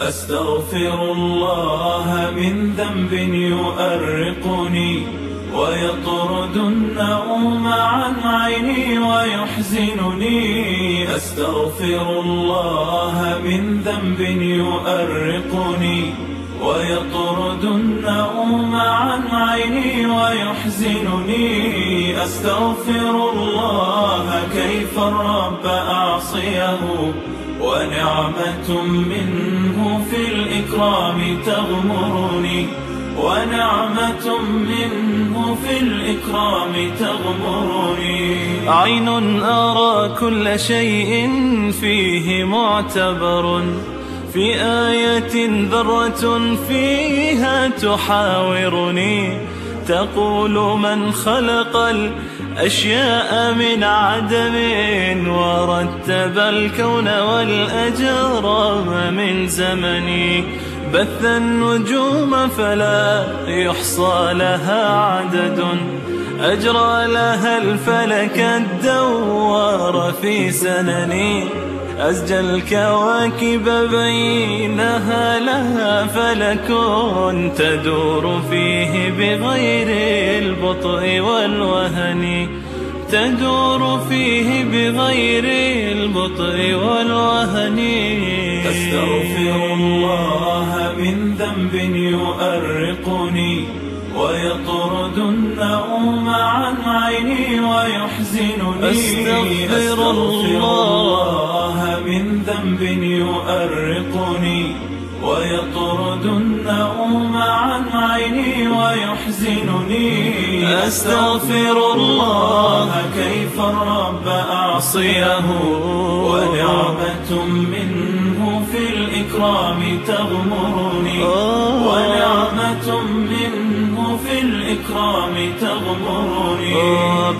أستغفر الله من ذنب يؤرقني ويطرد النوم عن عيني ويحزنني. أستغفر الله من ذنب يؤرقني ويطرد النوم عن عيني ويحزنني. أستغفر الله كيف الرب أعصيه. ونعمة منه في الإكرام تغمرني. ونعمة منه في الإكرام تغمرني. عين أرى كل شيء فيه معتبر. في آية ذرة فيها تحاورني. تقول من خلق الأشياء من عدم ورتب الكون والأجرام من زمني. بث النجوم فلا يحصى لها عدد. أجرى لها الفلك الدوار في سنني. أزجى الكواكب بينها لها فلك تدور فيه بغير البطء والوهن. تدور فيه بغير البطء والوهن. أستغفر الله من ذنب يؤرقني ويطرد النوم عن ويحزنني أستغفر الله. من ذنب يؤرقني ويطرد النوم عن عيني ويحزنني. أستغفر الله. كيف الرب أعصيه؟ ونعمة منه في الإكرام تغمرني. ونعمة منه الإكرام تغمرني.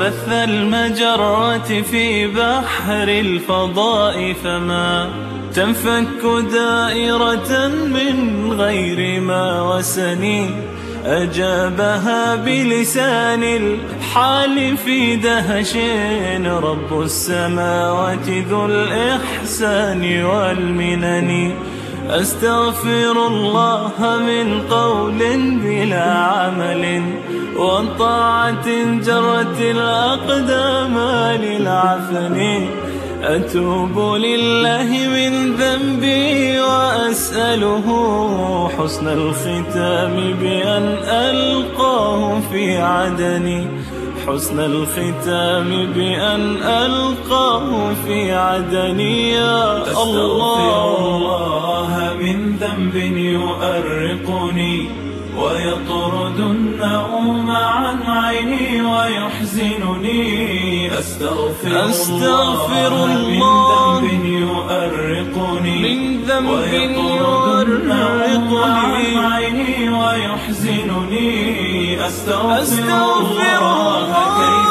بث المجرة في بحر الفضاء فما تنفك دائرة من غير ما وسني أجابها بلسان الحال في دهش. رب السماوات ذو الإحسان والمنن. أستغفر الله من قول بلا عمل وطاعة جرت الأقدام للعفن. أتوب لله من ذنبي وأسأله حسن الختام بأن ألقاه في عدني. حسن الختام بأن ألقاه في عدني. يا الله, الله. من ذنب يؤرقني ويطرد النوم عن عيني ويحزنني. أستغفر, أستغفر الله من ذنب يؤرقني من ذنب النوم عن عيني ويحزنني. أستغفر, أستغفر الله كيف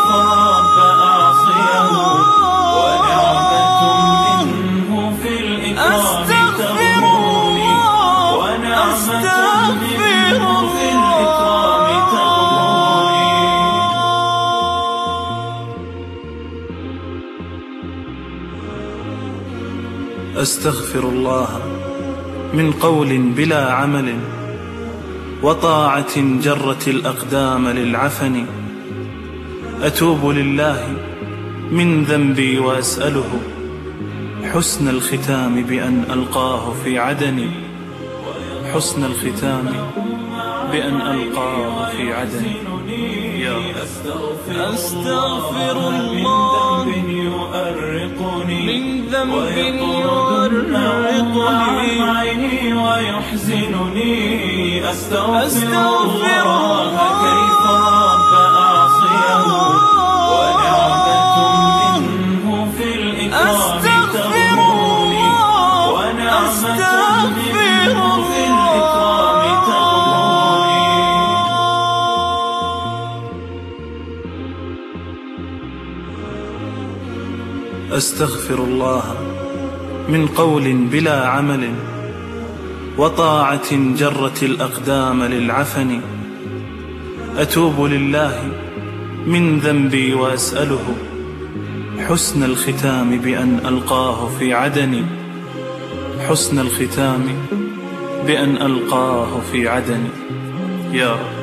أستغفر الله من قول بلا عمل وطاعة جرت الأقدام للعفن. أتوب لله من ذنبي وأسأله حسن الختام بأن ألقاه في عدني. حسن الختام بأن ألقاه في عدني يا أستغفر الله من يؤرقني من ذنب يؤرقني. عيني ويحزنني. أستغفر الله كيف أستغفر الله من قول بلا عمل وطاعة جرت الأقدام للعفن. أتوب لله من ذنبي وأسأله حسن الختام بأن ألقاه في عدني حسن الختام بأن ألقاه في عدن. يا رب.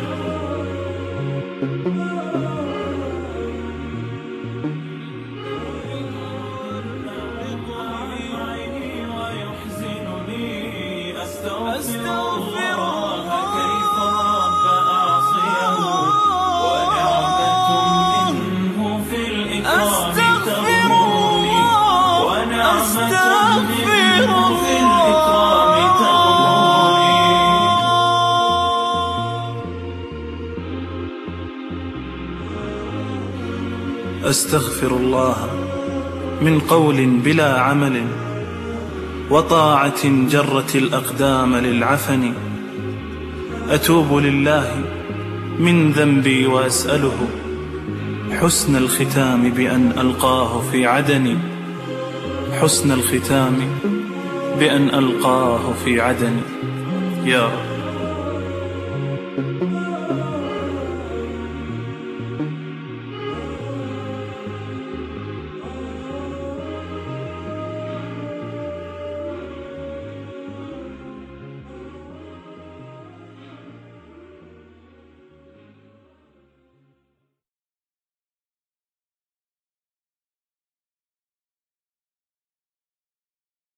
أستغفر الله كيف رب أعصيه؟ ونعمة منه في الإكرام تغمرني أستغفر الله من قول بلا عمل. وطاعة جرت الأقدام للعفن. أتوب لله من ذنبي وأسأله حسن الختام بأن ألقاه في عدن. حسن الختام بأن ألقاه في عدن. يا رب.